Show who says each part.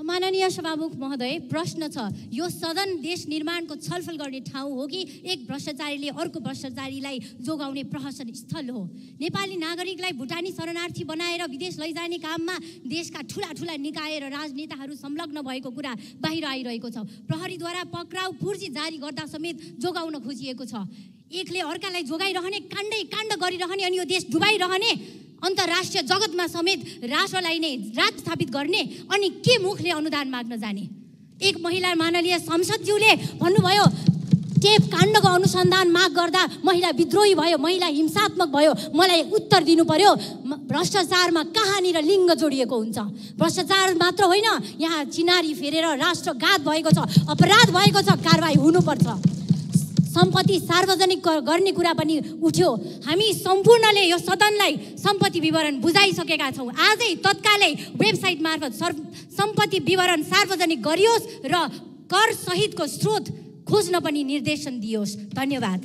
Speaker 1: माननीय सभामुख महोदय प्रश्न छ। यो सदन देश निर्माणको छलफल गर्ने ठाउँ हो कि एक भ्रष्टाचारीले अर्को भ्रष्टाचारीलाई जोगाउने प्रहसन स्थल हो? नेपाली नागरिकलाई भुटानी शरणार्थी बनाएर विदेश लैजाने काममा देशका ठुला ठुला निकाय र राजनेताहरू संलग्न भएको कुरा बाहिर आइरहेको छ। प्रहरीद्वारा पक्राउ पूर्जी जारी गर्दा समेत जोगाउन खोजिएको छ। एकले अर्कालाई जोगाइरहने काण्डै काण्ड गरिरहने अनि यो देश डुबाइरहने अन्तर्राष्ट्रिय जगतमा समेत राष्ट्रलाई नै राज स्थापित गर्ने अनि के मुखले अनुदान माग्न जाने? एक महिला माननीय संसदज्यूले भन्नुभयो टेप काण्डको अनुसन्धान माग गर्दा महिला विद्रोही भयो महिला हिंसात्मक भयो। मलाई उत्तर दिनु पर्यो भ्रष्टाचारमा कहाँनिर लिङ्ग जोडिएको हुन्छ? भ्रष्टाचार मात्र होइन यहाँ चिनारी फेरेर राष्ट्रघात भएको छ अपराध भएको छ कारवाही हुनुपर्छ। सम्पत्ति सार्वजनिक गर्ने कुरा पनि उठ्यो। हामी सम्पूर्णले यो सदनलाई सम्पत्ति विवरण बुझाइसकेका छौँ। आजै तत्कालै वेबसाइट मार्फत सर् सम्पत्ति विवरण सार्वजनिक गरियोस् र कर सहितको स्रोत खोज्न पनि निर्देशन दियोस्। धन्यवाद।